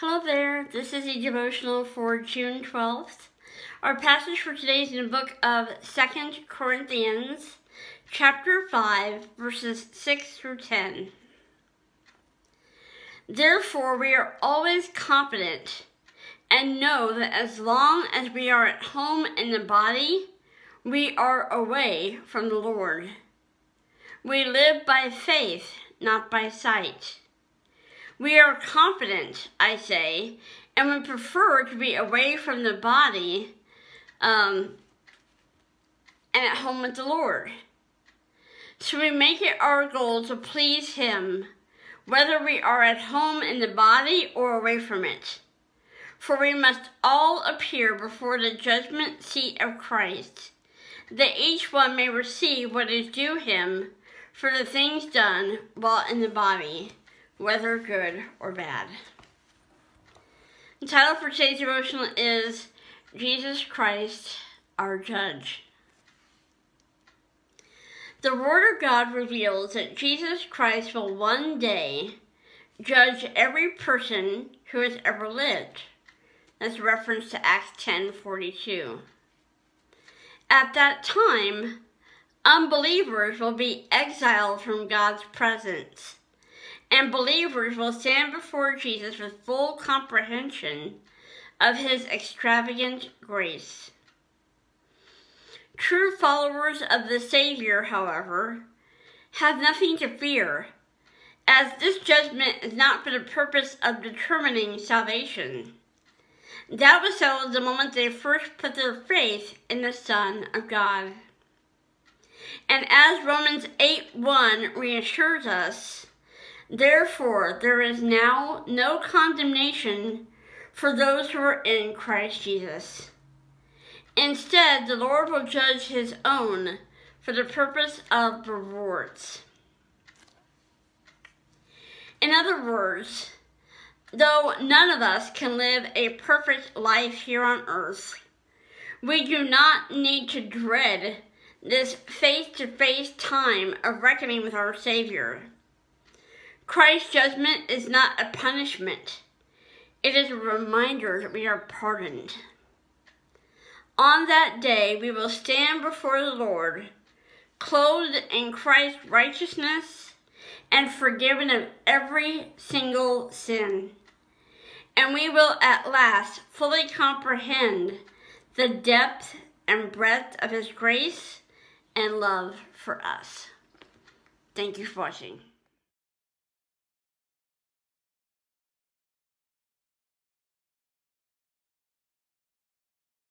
Hello there, this is a devotional for June 12th. Our passage for today is in the book of Second Corinthians, chapter 5, verses 6 through 10. Therefore, we are always confident and know that as long as we are at home in the body, we are away from the Lord. We live by faith, not by sight. We are confident, I say, and we prefer to be away from the body um, and at home with the Lord. So we make it our goal to please Him, whether we are at home in the body or away from it. For we must all appear before the judgment seat of Christ, that each one may receive what is due him for the things done while in the body whether good or bad. The title for today's devotional is Jesus Christ, our Judge. The Word of God reveals that Jesus Christ will one day judge every person who has ever lived. That's a reference to Acts 10:42. At that time, unbelievers will be exiled from God's presence and believers will stand before Jesus with full comprehension of his extravagant grace. True followers of the Savior, however, have nothing to fear, as this judgment is not for the purpose of determining salvation. That was settled the moment they first put their faith in the Son of God. And as Romans 8 1 reassures us, Therefore, there is now no condemnation for those who are in Christ Jesus. Instead, the Lord will judge his own for the purpose of rewards. In other words, though none of us can live a perfect life here on earth, we do not need to dread this face to face time of reckoning with our Savior. Christ's judgment is not a punishment. It is a reminder that we are pardoned. On that day, we will stand before the Lord, clothed in Christ's righteousness and forgiven of every single sin. And we will at last fully comprehend the depth and breadth of His grace and love for us. Thank you for watching.